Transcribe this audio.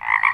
Hello.